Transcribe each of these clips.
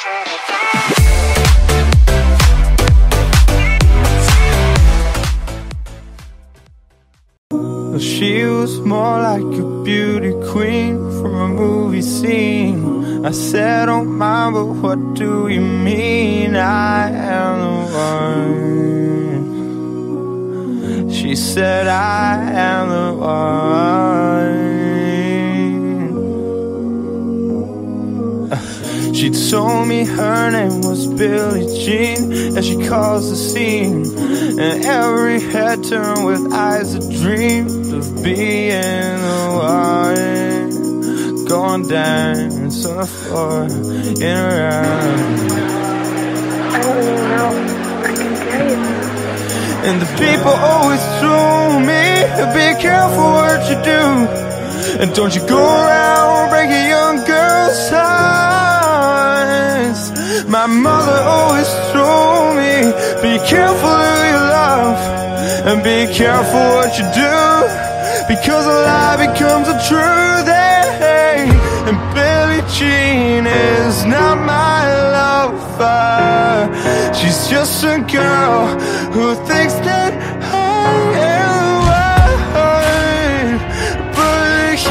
She was more like a beauty queen from a movie scene. I said, oh don't mind, but what do you mean? I am the one. She said, I am the one. She told me her name was Billie Jean As she calls the scene And every head turned with eyes that dreamed Of being the one Going dance on the floor In a round I don't even know. I can you. And the people always told me to Be careful what you do And don't you go around breaking young My mother always told me Be careful who you love And be careful what you do Because a lie becomes a truth hey, And Billie Jean is not my lover. She's just a girl who thinks that I am But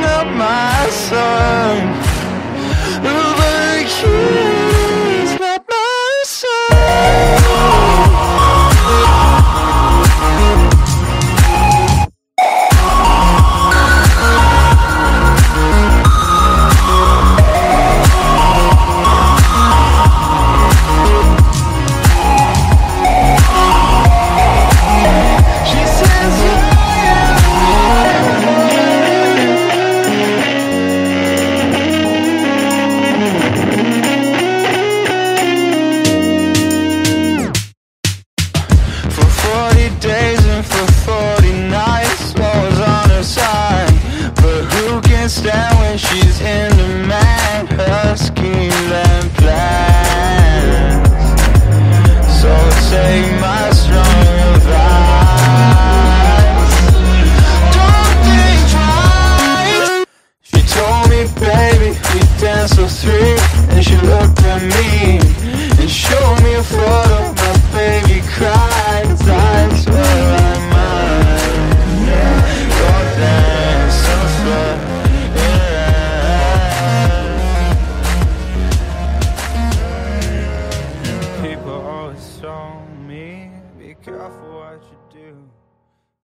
not my son 40 days So me. Be careful what you do.